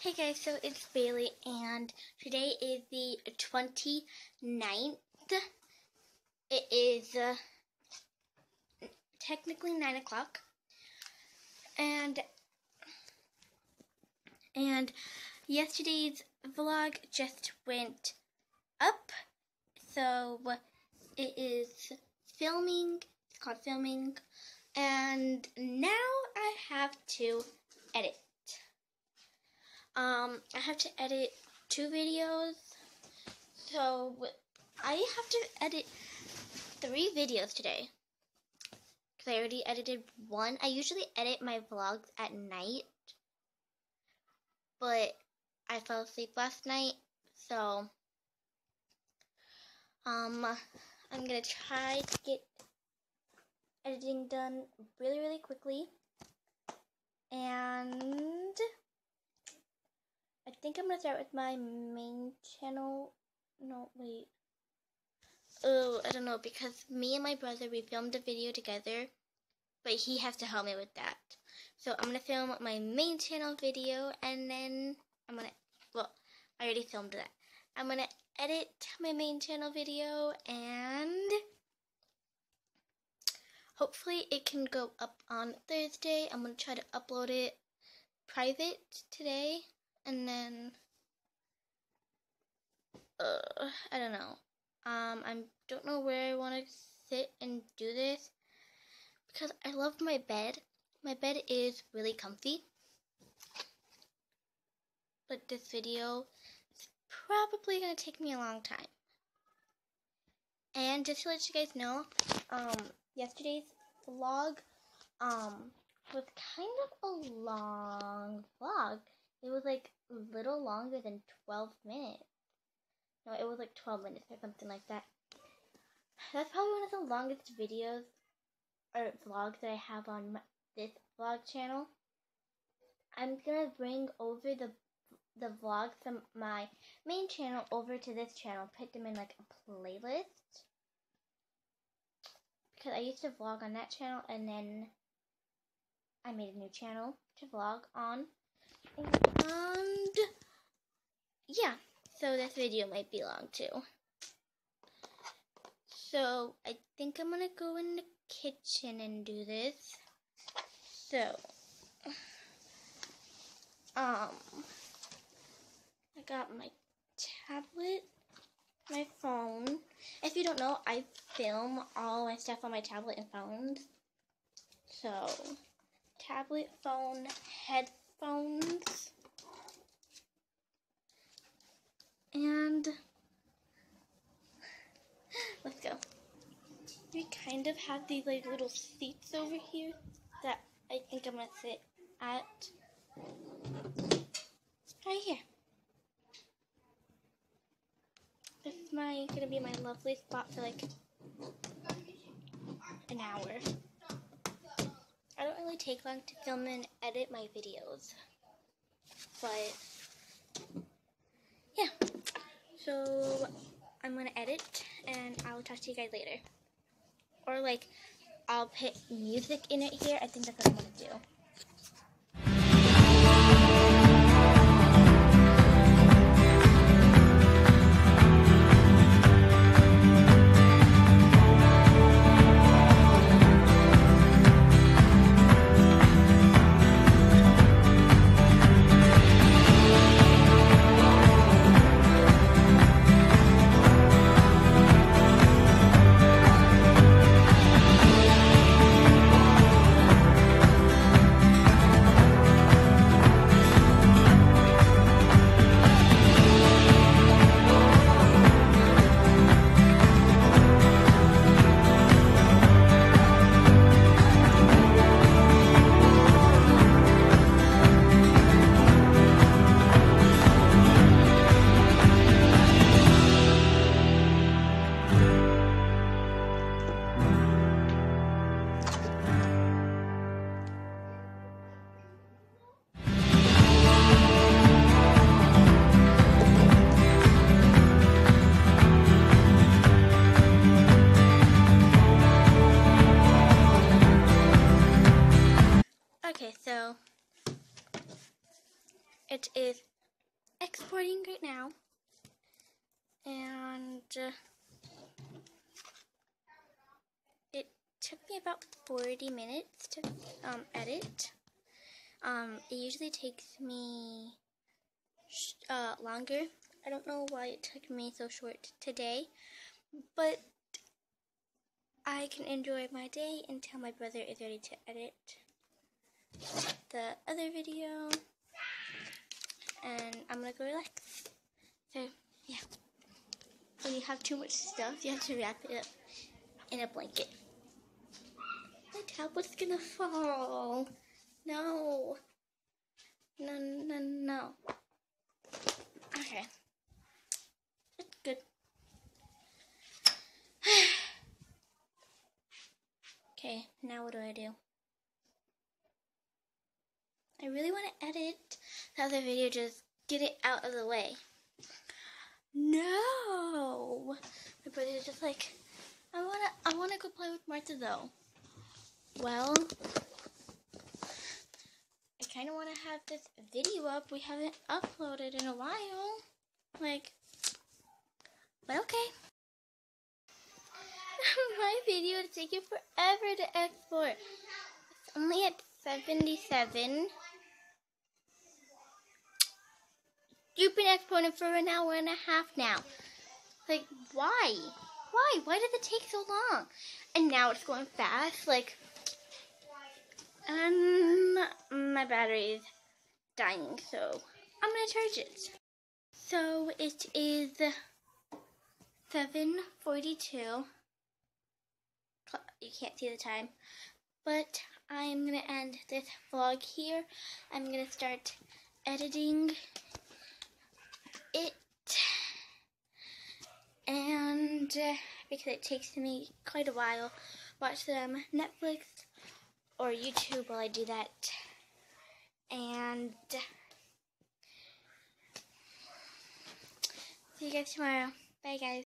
Hey guys, so it's Bailee, and today is the 29th. It is uh, technically 9 o'clock. And, and yesterday's vlog just went up, so it is filming, it's called filming, and now I have to edit. Um, I have to edit two videos, so I have to edit three videos today. Because I already edited one. I usually edit my vlogs at night, but I fell asleep last night, so um, I'm gonna try to get editing done really, really quickly. And I think I'm gonna start with my main channel. No, wait. Oh, I don't know because me and my brother we filmed a video together, but he has to help me with that. So I'm gonna film my main channel video and then I'm gonna. Well, I already filmed that. I'm gonna edit my main channel video and hopefully it can go up on Thursday. I'm gonna try to upload it private today and then uh, I don't know. Um, I don't know where I want to sit and do this because I love my bed. My bed is really comfy. But this video is probably going to take me a long time. And just to let you guys know, um, yesterday's vlog, um, was kind of a long vlog. It was like a little longer than 12 minutes. No, it was like 12 minutes or something like that. That's probably one of the longest videos or vlogs that I have on my, this vlog channel. I'm gonna bring over the the vlogs from my main channel over to this channel, put them in like a playlist. Because I used to vlog on that channel and then I made a new channel to vlog on. And yeah, so this video might be long too. So I think I'm gonna go in the kitchen and do this. So, um, I got my tablet, my phone. If you don't know, I film all my stuff on my tablet and phones. So, tablet, phone, headphones phones. And let's go. We kind of have these like little seats over here that I think I'm gonna sit at right here. This is my gonna be my lovely spot for like an hour. I don't really take long to film and edit my videos. But, yeah. So, I'm to edit, and I'll talk to you guys later. Or, like, I'll put music in it here. I think that's what I'm to do. It is exporting right now. And uh, it took me about 40 minutes to um, edit. Um, it usually takes me uh, longer. I don't know why it took me so short today, but I can enjoy my day until my brother is ready to edit the other video. I'm gonna go relax. So, yeah. When you have too much stuff, you have to wrap it up in a blanket. My tablet's gonna fall. No. No, no, no. Okay. It's good. okay, now what do I do? I really want to edit the other video, just get it out of the way. No! My brother's just like, I wanna, I wanna go play with Martha though. Well, I kind of want to have this video up. We haven't uploaded in a while. Like, but okay. My video is taking forever to export. It's only at 77. You've been exporting for an hour and a half now. Like, why? Why? Why did it take so long? And now it's going fast. Like, um, my battery is dying, so I'm gonna charge it. So it is 7:42. You can't see the time, but I'm gonna end this vlog here. I'm gonna start editing it, and uh, because it takes me quite a while, watch them Netflix or YouTube while I do that. And see you guys tomorrow. Bye, guys.